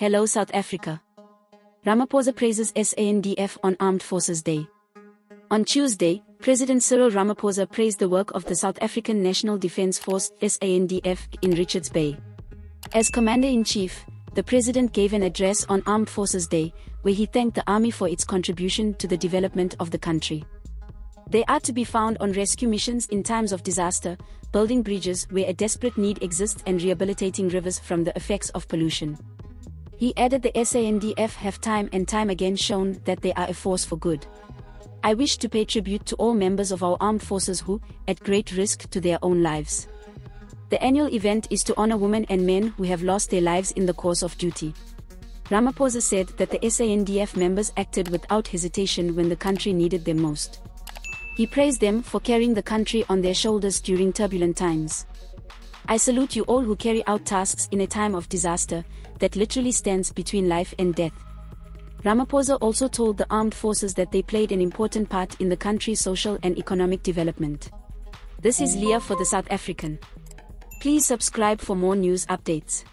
Hello South Africa. Ramaphosa praises SANDF on Armed Forces Day. On Tuesday, President Cyril Ramaphosa praised the work of the South African National Defence Force SANDF in Richards Bay. As Commander-in-Chief, the President gave an address on Armed Forces Day, where he thanked the Army for its contribution to the development of the country. They are to be found on rescue missions in times of disaster, building bridges where a desperate need exists and rehabilitating rivers from the effects of pollution. He added the SANDF have time and time again shown that they are a force for good. I wish to pay tribute to all members of our armed forces who, at great risk to their own lives. The annual event is to honor women and men who have lost their lives in the course of duty. Ramaphosa said that the SANDF members acted without hesitation when the country needed them most. He praised them for carrying the country on their shoulders during turbulent times. I salute you all who carry out tasks in a time of disaster that literally stands between life and death. Ramaphosa also told the armed forces that they played an important part in the country's social and economic development. This is Leah for the South African. Please subscribe for more news updates.